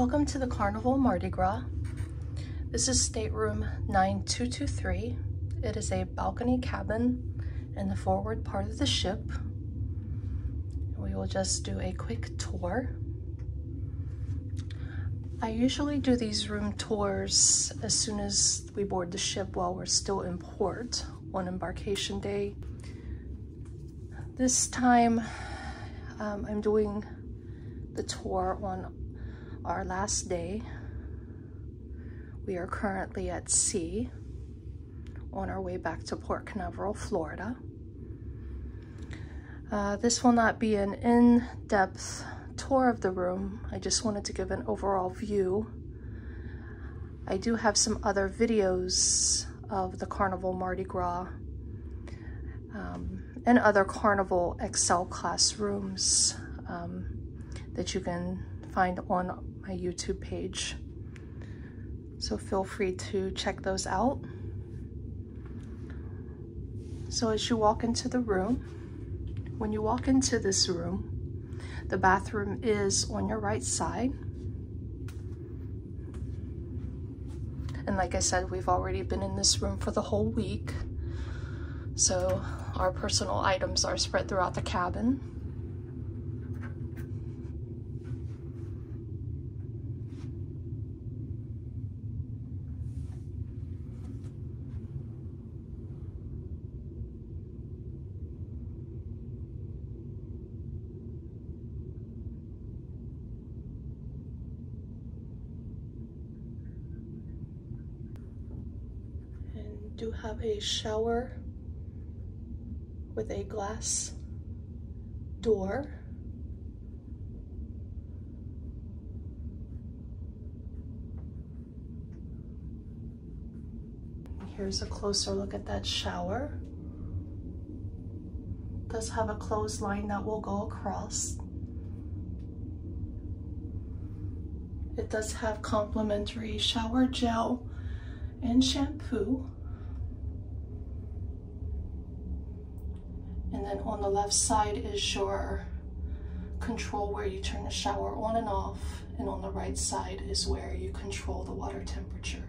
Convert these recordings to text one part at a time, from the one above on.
Welcome to the Carnival Mardi Gras. This is stateroom 9223. It is a balcony cabin in the forward part of the ship. We will just do a quick tour. I usually do these room tours as soon as we board the ship while we're still in port on embarkation day. This time um, I'm doing the tour on our last day. We are currently at sea on our way back to Port Canaveral, Florida. Uh, this will not be an in-depth tour of the room. I just wanted to give an overall view. I do have some other videos of the Carnival Mardi Gras um, and other Carnival Excel class rooms um, that you can find on my YouTube page. So feel free to check those out. So as you walk into the room, when you walk into this room, the bathroom is on your right side. And like I said, we've already been in this room for the whole week. So our personal items are spread throughout the cabin. Do have a shower with a glass door. Here's a closer look at that shower. It does have a clothesline that will go across. It does have complimentary shower gel and shampoo. And then on the left side is your control where you turn the shower on and off. And on the right side is where you control the water temperature.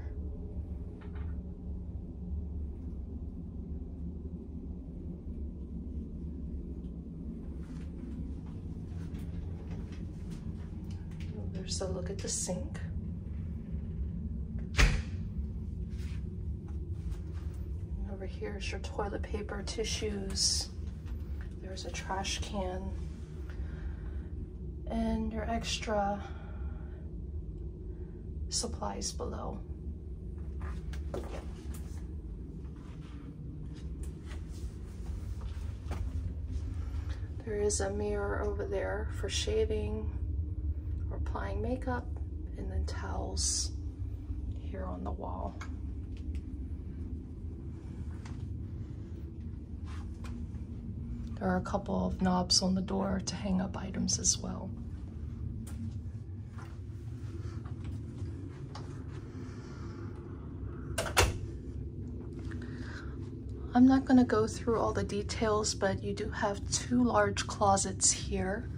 There's a look at the sink. over here is your toilet paper, tissues, there's a trash can and your extra supplies below. There is a mirror over there for shaving or applying makeup and then towels here on the wall. There are a couple of knobs on the door to hang up items as well. I'm not going to go through all the details, but you do have two large closets here.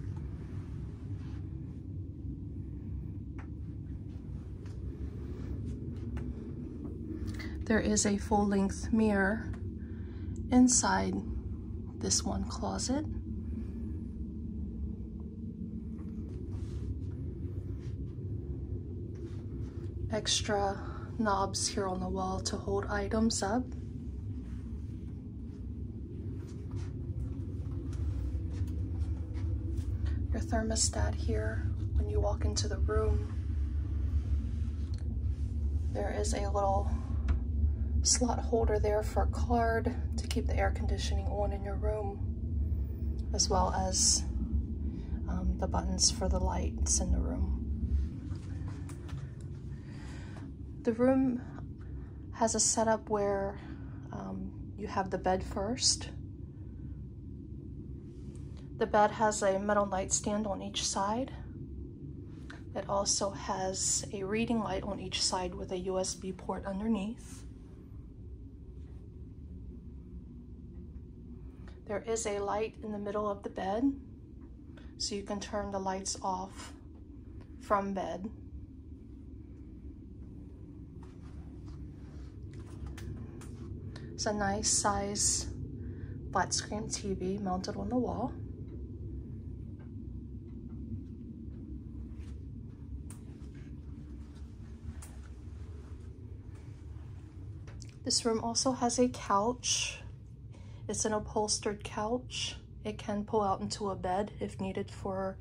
There is a full-length mirror inside this one closet. Extra knobs here on the wall to hold items up. Your thermostat here when you walk into the room. There is a little slot holder there for a card to keep the air conditioning on in your room, as well as um, the buttons for the lights in the room. The room has a setup where um, you have the bed first. The bed has a metal nightstand on each side. It also has a reading light on each side with a USB port underneath. There is a light in the middle of the bed, so you can turn the lights off from bed. It's a nice size flat screen TV mounted on the wall. This room also has a couch it's an upholstered couch. It can pull out into a bed if needed for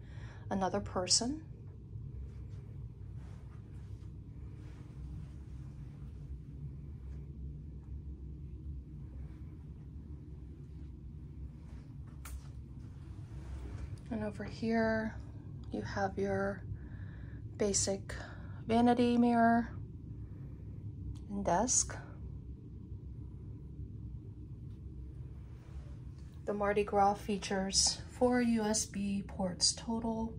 another person. And over here, you have your basic vanity mirror and desk. The Mardi Gras features four USB ports total.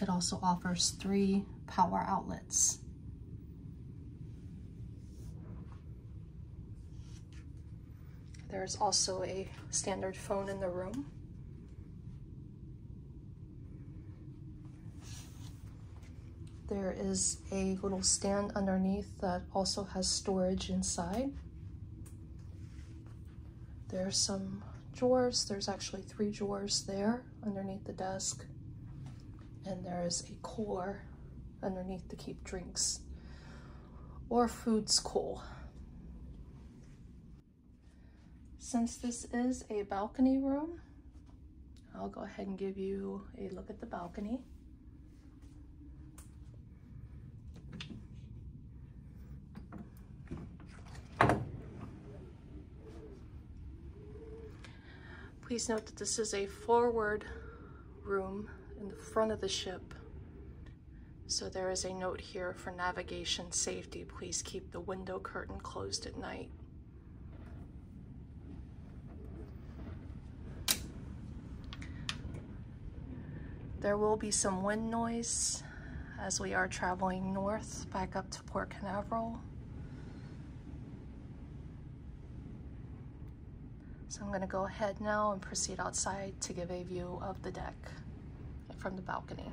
It also offers three power outlets. There's also a standard phone in the room. There is a little stand underneath that also has storage inside. There are some drawers. There's actually three drawers there underneath the desk. And there is a cooler underneath to keep drinks or foods cool. Since this is a balcony room, I'll go ahead and give you a look at the balcony. Please note that this is a forward room in the front of the ship. So there is a note here for navigation safety. Please keep the window curtain closed at night. There will be some wind noise as we are traveling north back up to Port Canaveral. So I'm gonna go ahead now and proceed outside to give a view of the deck from the balcony.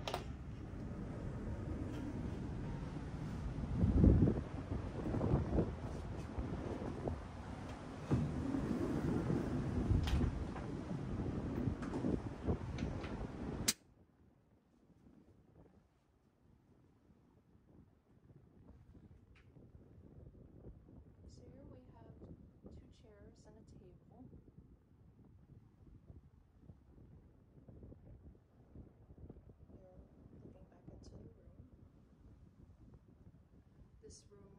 This room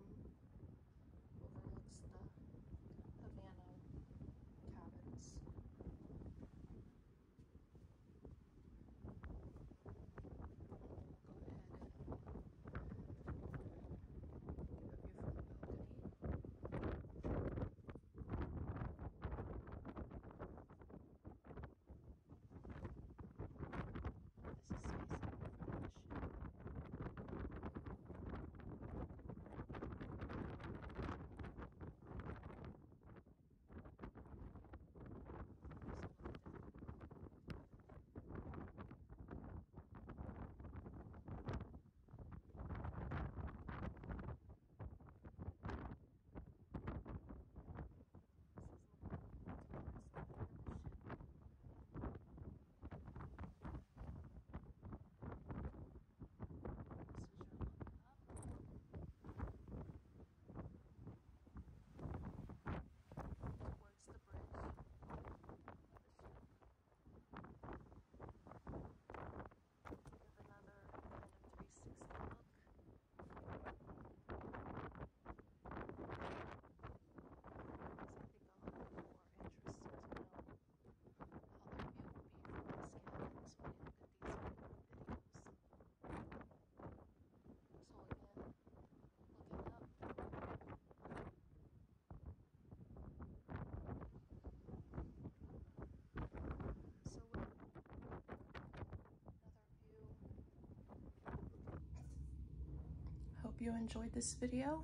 you enjoyed this video.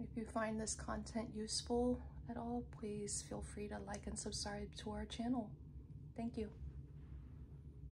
If you find this content useful at all, please feel free to like and subscribe to our channel. Thank you.